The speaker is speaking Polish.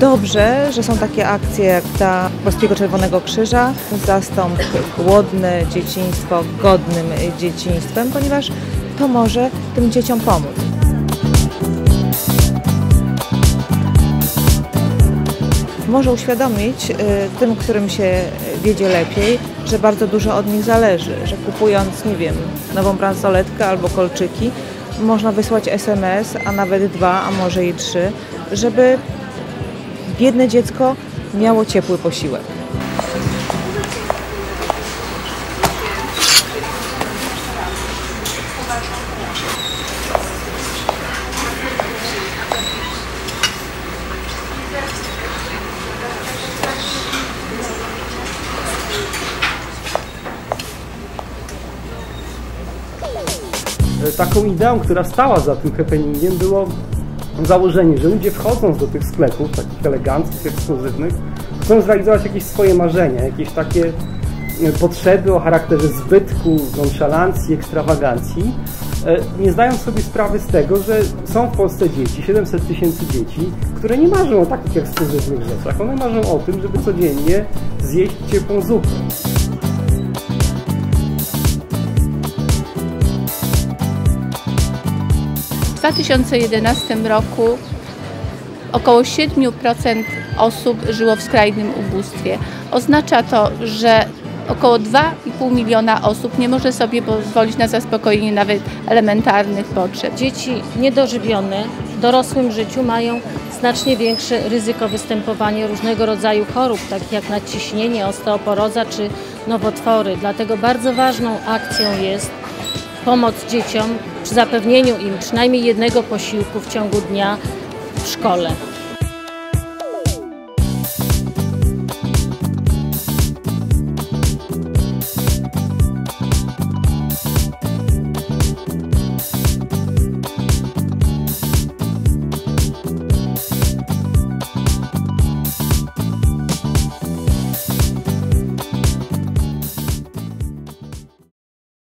Dobrze, że są takie akcje jak ta Polskiego Czerwonego Krzyża, zastąp głodne dzieciństwo godnym dzieciństwem, ponieważ to może tym dzieciom pomóc. Może uświadomić y, tym, którym się wiedzie lepiej, że bardzo dużo od nich zależy, że kupując, nie wiem, nową bransoletkę albo kolczyki, można wysłać SMS, a nawet dwa, a może i trzy, żeby biedne dziecko miało ciepły posiłek. Taką ideą, która stała za tym happeningiem było założenie, że ludzie wchodząc do tych sklepów, takich eleganckich, ekskluzywnych, chcą zrealizować jakieś swoje marzenia, jakieś takie e, potrzeby o charakterze zbytku, nonszalancji, ekstrawagancji, e, nie zdając sobie sprawy z tego, że są w Polsce dzieci, 700 tysięcy dzieci, które nie marzą o takich ekskluzywnych rzeczach. One marzą o tym, żeby codziennie zjeść ciepłą zupę. W 2011 roku około 7% osób żyło w skrajnym ubóstwie. Oznacza to, że około 2,5 miliona osób nie może sobie pozwolić na zaspokojenie nawet elementarnych potrzeb. Dzieci niedożywione w dorosłym życiu mają znacznie większe ryzyko występowania różnego rodzaju chorób, takich jak nadciśnienie, osteoporoza czy nowotwory. Dlatego bardzo ważną akcją jest pomoc dzieciom przy zapewnieniu im przynajmniej jednego posiłku w ciągu dnia w szkole.